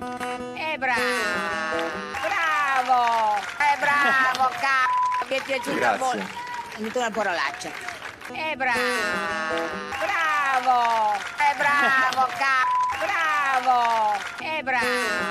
E bravo! Bravo! E bravo, cazzo! Mi è piaciuta Grazie. molto. Ho detto una parolaccia. E bravo! Bravo! E bravo, cazzo! Bravo! E bravo!